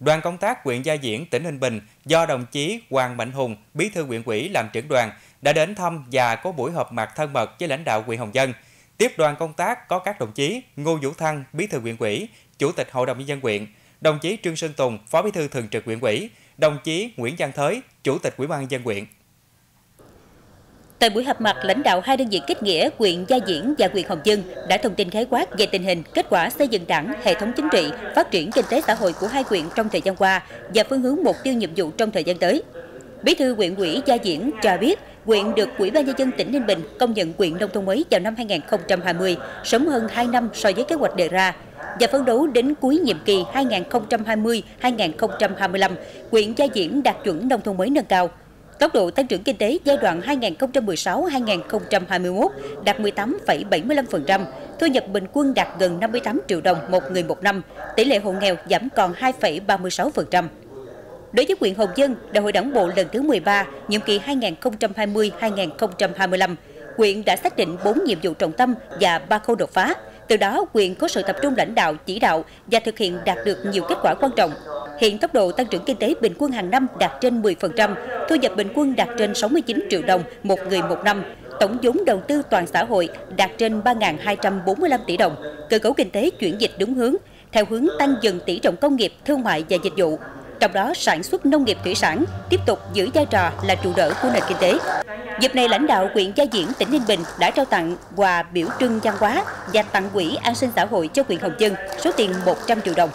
Đoàn công tác huyện Gia diễn tỉnh Ninh Bình do đồng chí Hoàng Mạnh Hùng, bí thư huyện ủy làm trưởng đoàn đã đến thăm và có buổi họp mặt thân mật với lãnh đạo huyện Hồng Dân. Tiếp đoàn công tác có các đồng chí Ngô Vũ Thăng, bí thư huyện ủy, chủ tịch hội đồng nhân dân huyện, đồng chí Trương Sơn Tùng, phó bí thư thường trực huyện ủy, đồng chí Nguyễn Văn Thới, chủ tịch ủy ban nhân dân huyện. Tại buổi họp mặt, lãnh đạo hai đơn vị kết nghĩa, huyện Gia Diễn và huyện Hồng Dân đã thông tin khái quát về tình hình, kết quả xây dựng đảng, hệ thống chính trị, phát triển kinh tế xã hội của hai huyện trong thời gian qua và phương hướng mục tiêu nhiệm vụ trong thời gian tới. Bí thư huyện ủy Gia Diễn cho biết, huyện được Ủy ban nhân dân tỉnh Ninh Bình công nhận huyện nông thôn mới vào năm 2020, sớm hơn 2 năm so với kế hoạch đề ra và phấn đấu đến cuối nhiệm kỳ 2020-2025, huyện Gia Diễn đạt chuẩn nông thôn mới nâng cao. Tốc độ tăng trưởng kinh tế giai đoạn 2016-2021 đạt 18,75%, thu nhập bình quân đạt gần 58 triệu đồng một người một năm, tỷ lệ hộ nghèo giảm còn 2,36%. Đối với huyện Hồng Dân, Đại hội Đảng bộ lần thứ 13, nhiệm kỳ 2020-2025, huyện đã xác định 4 nhiệm vụ trọng tâm và 3 khâu đột phá. Từ đó, huyện có sự tập trung lãnh đạo, chỉ đạo và thực hiện đạt được nhiều kết quả quan trọng. Hiện tốc độ tăng trưởng kinh tế bình quân hàng năm đạt trên 10%, thu nhập bình quân đạt trên 69 triệu đồng một người một năm, tổng vốn đầu tư toàn xã hội đạt trên 3.245 tỷ đồng, cơ cấu kinh tế chuyển dịch đúng hướng, theo hướng tăng dần tỷ trọng công nghiệp, thương mại và dịch vụ, trong đó sản xuất nông nghiệp thủy sản tiếp tục giữ vai trò là trụ đỡ của nền kinh tế. Dịp này, lãnh đạo huyện Gia Diễn, tỉnh Ninh Bình đã trao tặng quà biểu trưng văn hóa và tặng quỹ an sinh xã hội cho huyện Hồng Dân số tiền 100 triệu đồng.